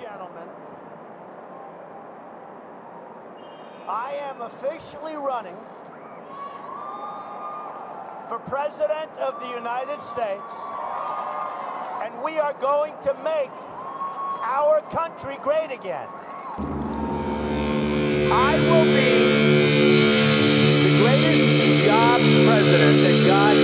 gentlemen, I am officially running for President of the United States, and we are going to make our country great again. I will be the greatest job president that God